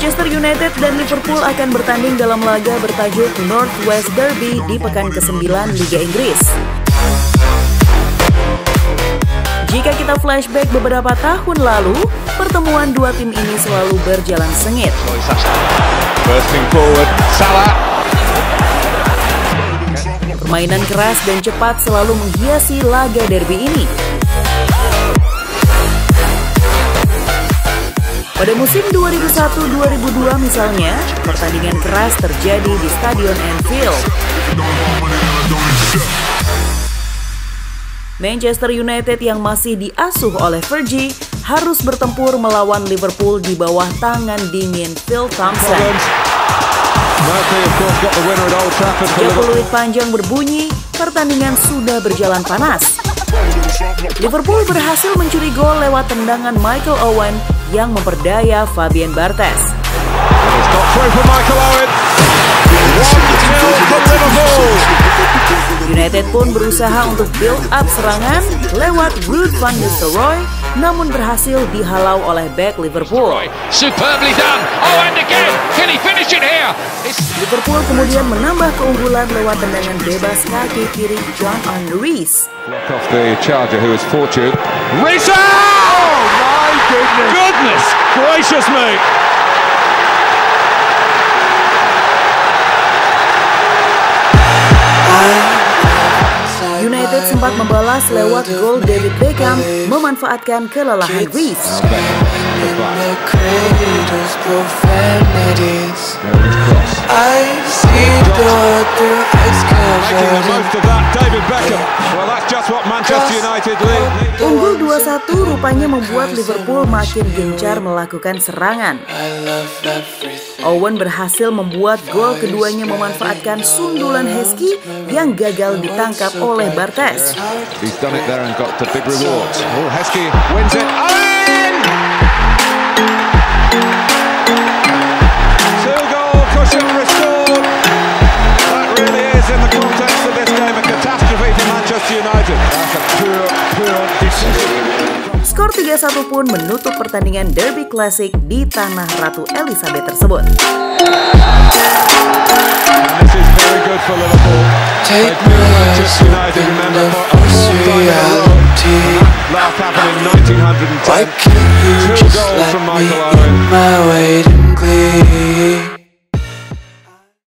United dan Liverpool akan bertanding dalam laga bertajuk Northwest Derby di pekan ke-9 Liga Inggris. Jika kita flashback beberapa tahun lalu, pertemuan dua tim ini selalu berjalan sengit. Permainan keras dan cepat selalu menghiasi laga derby ini. Pada musim 2001-2002 misalnya, pertandingan keras terjadi di Stadion Anfield. Manchester United yang masih diasuh oleh Fergie harus bertempur melawan Liverpool di bawah tangan dingin Phil Thompson. Sejak peluit panjang berbunyi, pertandingan sudah berjalan panas. Liverpool berhasil mencuri gol lewat tendangan Michael Owen yang memperdaya Fabian Barthez. United pun berusaha untuk build up serangan lewat Ruud van Nistelrooy namun berhasil dihalau oleh back Liverpool. Oh? Liverpool kemudian menambah keunggulan lewat tendangan bebas kaki kiri John on goodness. Goodness gracious me. United sempat membalas lewat gol David Beckham memanfaatkan kelelahan Reeves. Making the most of that, David Beckham. Well, that's just what Manchester United lead. 2-1 rupanya membuat Liverpool makin gencar melakukan serangan. Owen berhasil membuat gol keduanya memanfaatkan sundulan Heskey yang gagal ditangkap oleh Bartes. United. That's a pure. Skor 3-1 pun menutup pertandingan Derby Classic di tanah Ratu Elizabeth tersebut. Manchester United, remember, for a fourth time in a row. Last happened in 1910. Two goals from Michael Owen.